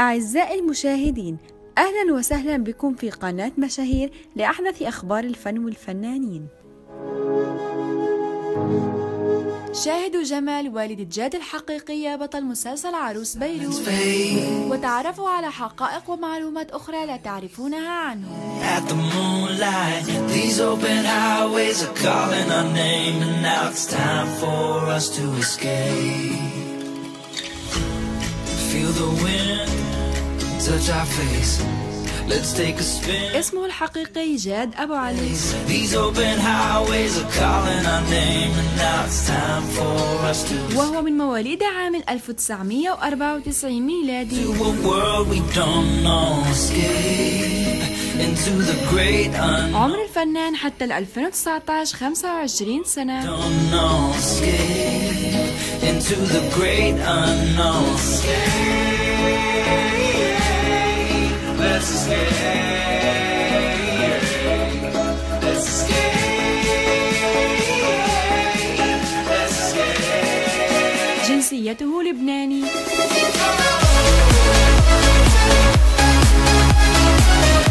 أعزائي المشاهدين أهلا وسهلا بكم في قناة مشاهير لأحدث أخبار الفن والفنانين. شاهدوا جمال والدة جاد الحقيقية بطل مسلسل عروس بيروت. وتعرفوا على حقائق ومعلومات أخرى لا تعرفونها عنه. اسمه الحقيقي جاد أبو علي. وهو من مواليد عام 1994 ميلادي. عمر الفنان حتى ال 2019 25 سنة. جنسيته لبناني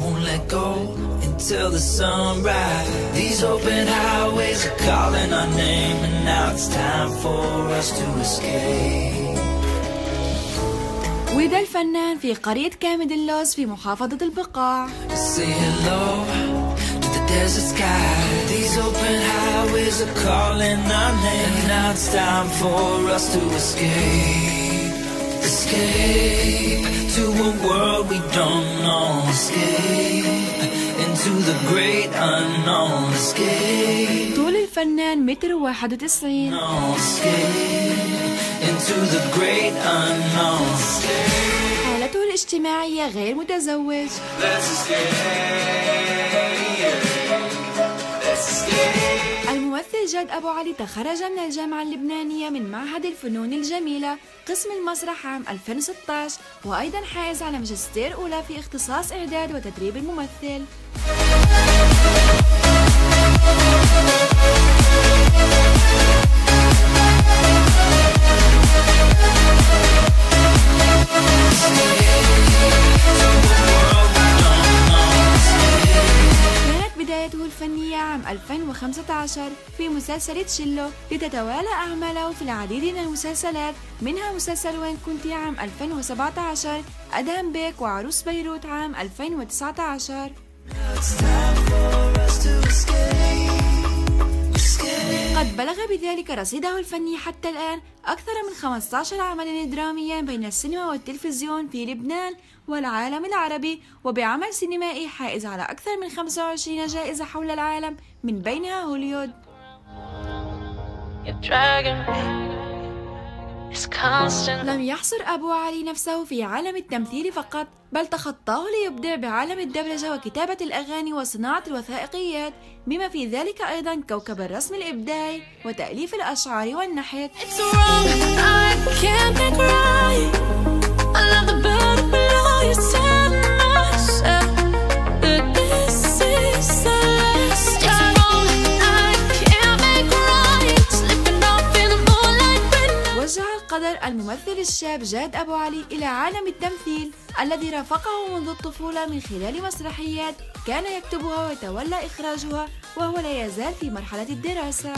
won't let go until the sunrise. These open highways are calling our name, and now it's time for us to escape. ولد الفنان في قرية كامد اللوز في محافظة البقاع Say hello to the desert sky. These open highways are calling our name, and now it's time for us to escape. Escape to a world we don't طول الفنان متر واحد وتسعين. No, escape into the great unknown. حالته الاجتماعية غير متزوج. الممثل جاد أبو علي تخرج من الجامعة اللبنانية من معهد الفنون الجميلة. قسم المسرح عام 2016 وأيضا حائز على ماجستير أولى في اختصاص إعداد وتدريب الممثل. بدايته الفنية عام 2015 في مسلسل تشيلو لتتوالى أعماله في العديد من المسلسلات منها مسلسل وين كنتي عام 2017 أدهم بيك وعروس بيروت عام 2019 قد بلغ بذلك رصيده الفني حتى الآن أكثر من 15 عملا دراميا بين السينما والتلفزيون في لبنان والعالم العربي وبعمل سينمائي حائز على أكثر من 25 جائزة حول العالم من بينها هوليود. لم يحصر أبو علي نفسه في عالم التمثيل فقط بل تخطاه ليبدع بعالم الدبلجة وكتابة الأغاني وصناعة الوثائقيات بما في ذلك أيضا كوكب الرسم الإبداعي وتأليف الأشعار والنحت. الممثل الشاب جاد أبو علي إلى عالم التمثيل الذي رافقه منذ الطفولة من خلال مسرحيات كان يكتبها ويتولى إخراجها وهو لا يزال في مرحلة الدراسة.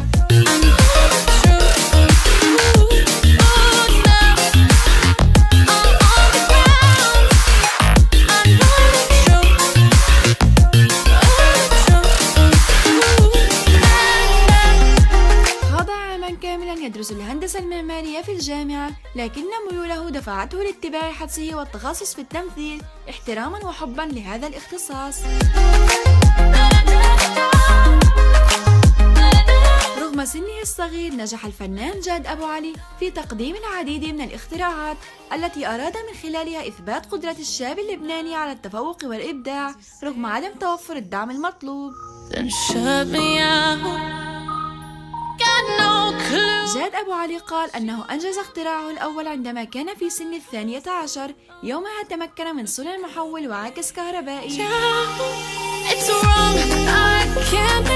الهندسة المعمارية في الجامعة لكن ميوله دفعته لاتباع حدسه والتخصص في التمثيل احتراما وحبا لهذا الاختصاص. رغم سنه الصغير نجح الفنان جاد أبو علي في تقديم العديد من الاختراعات التي أراد من خلالها إثبات قدرة الشاب اللبناني على التفوق والإبداع رغم عدم توفر الدعم المطلوب. جاد أبو علي قال أنه أنجز اختراعه الأول عندما كان في سن الثانية عشر يومها تمكن من صنع محول وعاكس كهربائي It's wrong. I can't.